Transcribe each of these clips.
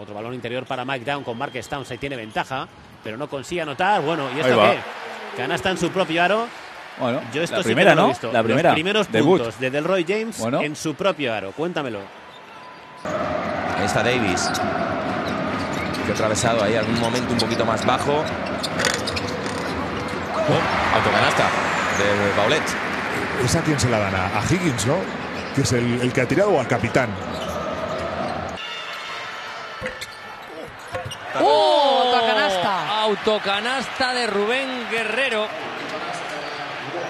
Otro balón interior para Mike Down con Mark Stowns. Ahí tiene ventaja, pero no consigue anotar. Bueno, ¿y esto qué? Canasta en su propio aro. Bueno, Yo esto la sí que primera, no lo he ¿no? visto. La primera. Los primeros Debut. puntos de Delroy James Bueno. en su propio aro. Cuéntamelo. Ahí está Davis. Que ha atravesado ahí algún momento un poquito más bajo. Oh, autocanasta de Paulet. ¿Es a quién se la dan? A, a Higgins, ¿no? Que es el, el que ha tirado o al capitán. ¡Oh! Autocanasta. Autocanasta de Rubén Guerrero.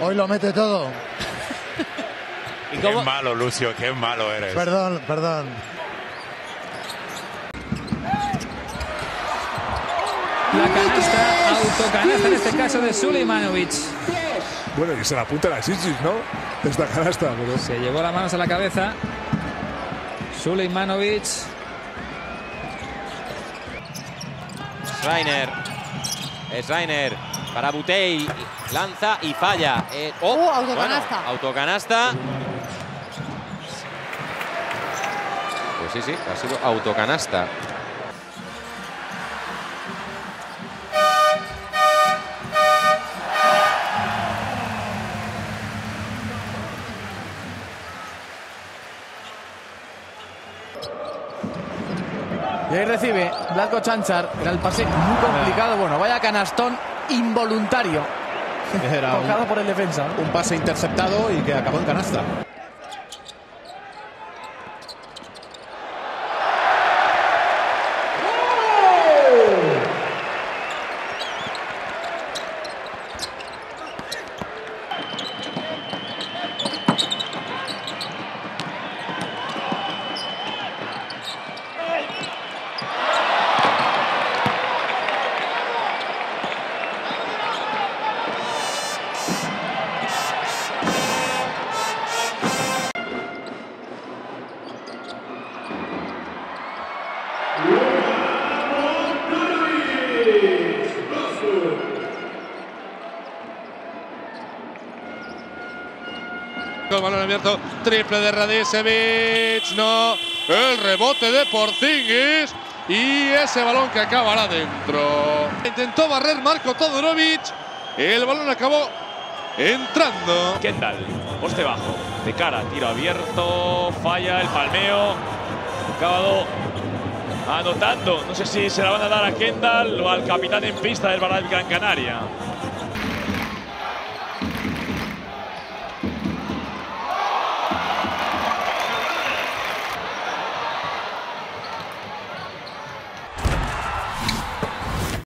Hoy lo mete todo. ¿Y Qué malo, Lucio, qué malo eres. Perdón, perdón. La canasta, autocanasta en este caso de Suleimanovic. Bueno, que se la apunta a Sitchis, ¿no? Esta canasta, pero... Se llevó las manos a la cabeza. Suleimanovic. Schreiner. Es Schreiner para Butey. Lanza y falla. Eh, oh, Oh, autocanasta. bueno, autocanasta. Pues sí, sí, ha sido autocanasta. Y ahí recibe Blanco Chanchar. Era el pase muy complicado. Bueno, vaya canastón involuntario. Era un, por el defensa. un pase interceptado y que acabó en canasta. El balón abierto, triple de Radicevic, no, el rebote de Porzingis y ese balón que acabará dentro. Intentó barrer Marco Todorovic, el balón acabó entrando. Kendall, poste bajo, de cara, tiro abierto, falla el palmeo. Acabado anotando. No sé si se la van a dar a Kendall o al capitán en pista del Baral Gran Canaria.